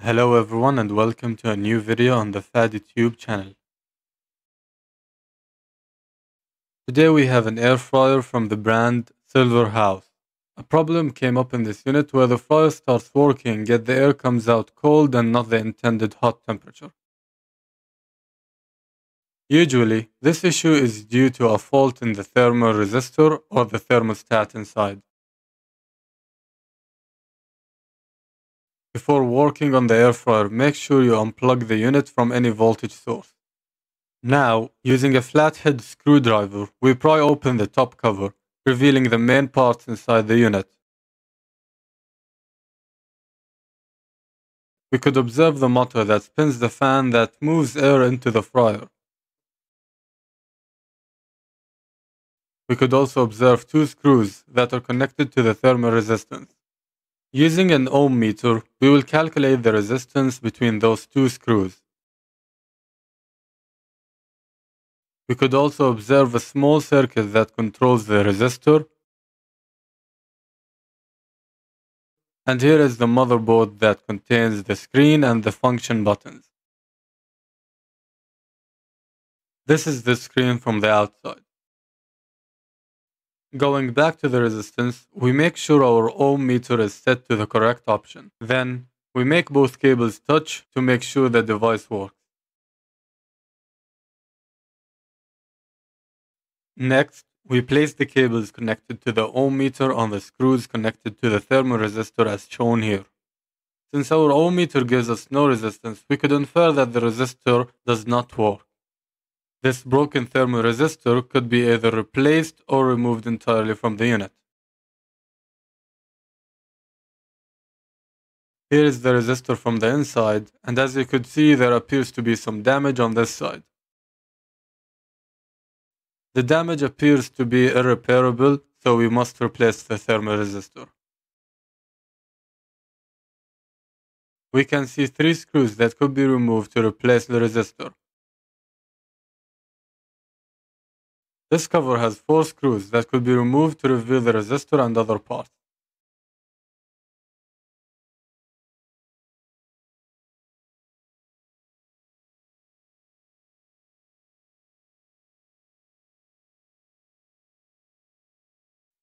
Hello everyone and welcome to a new video on the FadiTube channel. Today we have an air fryer from the brand Silver House. A problem came up in this unit where the fryer starts working yet the air comes out cold and not the intended hot temperature. Usually, this issue is due to a fault in the thermal resistor or the thermostat inside. Before working on the air fryer, make sure you unplug the unit from any voltage source. Now, using a flathead screwdriver, we pry open the top cover, revealing the main parts inside the unit. We could observe the motor that spins the fan that moves air into the fryer. We could also observe two screws that are connected to the thermal resistance. Using an ohm meter, we will calculate the resistance between those two screws. We could also observe a small circuit that controls the resistor. And here is the motherboard that contains the screen and the function buttons. This is the screen from the outside. Going back to the resistance, we make sure our ohm meter is set to the correct option. Then, we make both cables touch to make sure the device works. Next, we place the cables connected to the ohm meter on the screws connected to the thermal resistor as shown here. Since our ohm meter gives us no resistance, we could infer that the resistor does not work. This broken thermal resistor could be either replaced or removed entirely from the unit. Here is the resistor from the inside, and as you could see there appears to be some damage on this side. The damage appears to be irreparable, so we must replace the thermal resistor. We can see three screws that could be removed to replace the resistor. This cover has four screws that could be removed to reveal the resistor and other parts.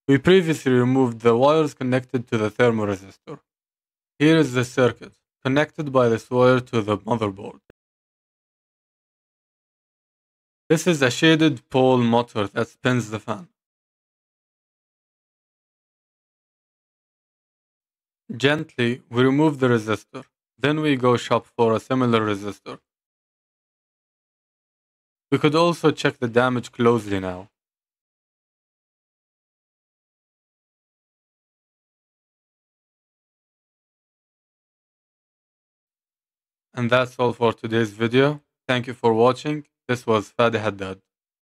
We previously removed the wires connected to the thermal resistor. Here is the circuit, connected by this wire to the motherboard. This is a shaded pole motor that spins the fan. Gently, we remove the resistor. Then we go shop for a similar resistor. We could also check the damage closely now. And that's all for today's video. Thank you for watching. This was Fadi Haddad.